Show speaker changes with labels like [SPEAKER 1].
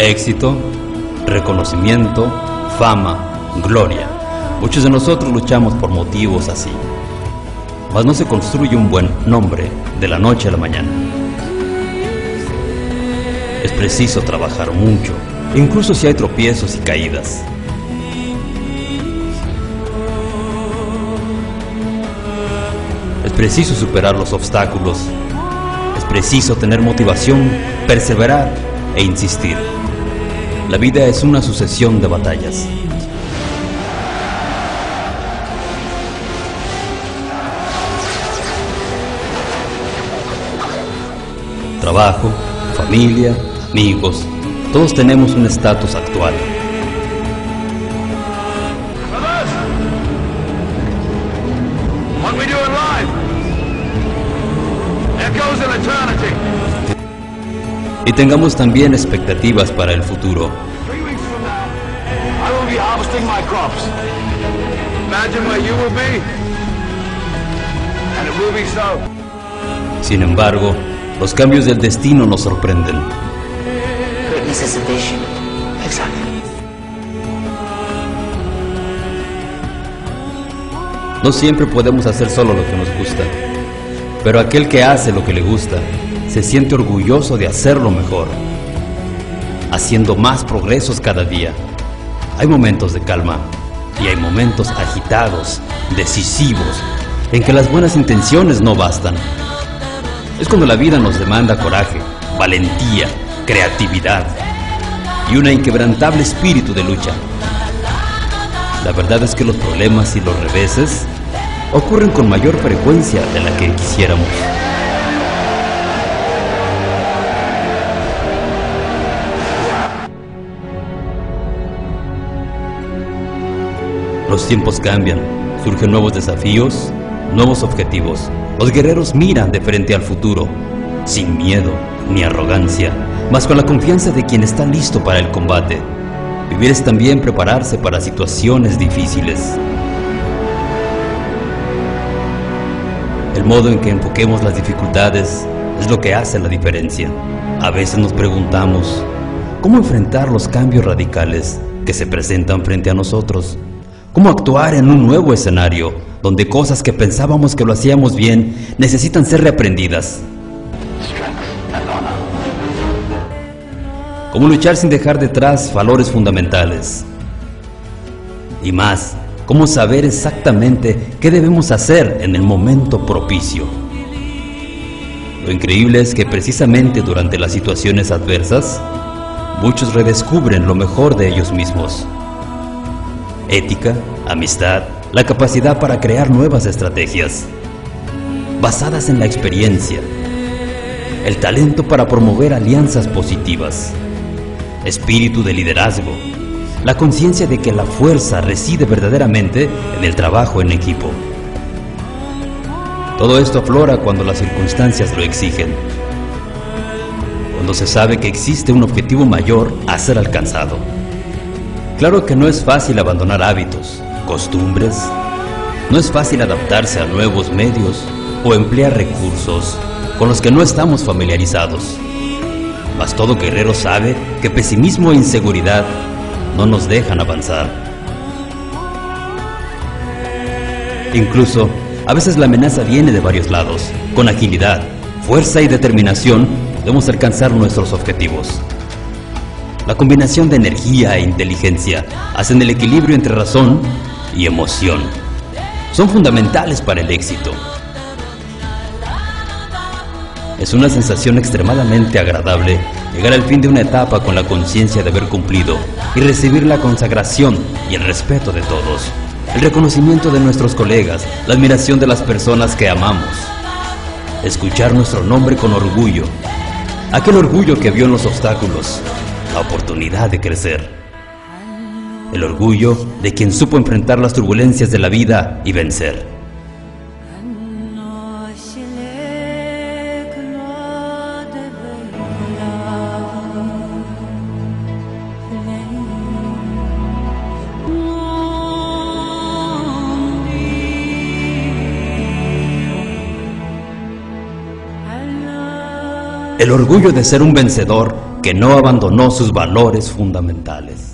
[SPEAKER 1] Éxito, reconocimiento, fama, gloria. Muchos de nosotros luchamos por motivos así. Mas no se construye un buen nombre de la noche a la mañana. Es preciso trabajar mucho, incluso si hay tropiezos y caídas. Es preciso superar los obstáculos. Es preciso tener motivación, perseverar e insistir. La vida es una sucesión de batallas. Trabajo, familia, amigos, todos tenemos un estatus actual.
[SPEAKER 2] Echoes in eternity.
[SPEAKER 1] Y tengamos también expectativas para el futuro. Sin embargo, los cambios del destino nos sorprenden. No siempre podemos hacer solo lo que nos gusta, pero aquel que hace lo que le gusta se siente orgulloso de hacerlo mejor, haciendo más progresos cada día. Hay momentos de calma y hay momentos agitados, decisivos, en que las buenas intenciones no bastan. Es cuando la vida nos demanda coraje, valentía, creatividad y un inquebrantable espíritu de lucha. La verdad es que los problemas y los reveses ocurren con mayor frecuencia de la que quisiéramos. Los tiempos cambian, surgen nuevos desafíos, nuevos objetivos. Los guerreros miran de frente al futuro, sin miedo ni arrogancia, mas con la confianza de quien está listo para el combate. Vivir es también prepararse para situaciones difíciles. El modo en que enfoquemos las dificultades es lo que hace la diferencia. A veces nos preguntamos, ¿cómo enfrentar los cambios radicales que se presentan frente a nosotros? ¿Cómo actuar en un nuevo escenario donde cosas que pensábamos que lo hacíamos bien necesitan ser reaprendidas? ¿Cómo luchar sin dejar detrás valores fundamentales? Y más, ¿cómo saber exactamente qué debemos hacer en el momento propicio? Lo increíble es que precisamente durante las situaciones adversas, muchos redescubren lo mejor de ellos mismos. Ética, amistad, la capacidad para crear nuevas estrategias, basadas en la experiencia, el talento para promover alianzas positivas, espíritu de liderazgo, la conciencia de que la fuerza reside verdaderamente en el trabajo en equipo. Todo esto aflora cuando las circunstancias lo exigen, cuando se sabe que existe un objetivo mayor a ser alcanzado. Claro que no es fácil abandonar hábitos, costumbres, no es fácil adaptarse a nuevos medios o emplear recursos con los que no estamos familiarizados. Mas todo guerrero sabe que pesimismo e inseguridad no nos dejan avanzar. Incluso, a veces la amenaza viene de varios lados. Con agilidad, fuerza y determinación podemos alcanzar nuestros objetivos. La combinación de energía e inteligencia hacen el equilibrio entre razón y emoción. Son fundamentales para el éxito. Es una sensación extremadamente agradable llegar al fin de una etapa con la conciencia de haber cumplido y recibir la consagración y el respeto de todos, el reconocimiento de nuestros colegas, la admiración de las personas que amamos, escuchar nuestro nombre con orgullo, aquel orgullo que vio en los obstáculos, la oportunidad de crecer, el orgullo de quien supo enfrentar las turbulencias de la vida y vencer. El orgullo de ser un vencedor que no abandonó sus valores fundamentales.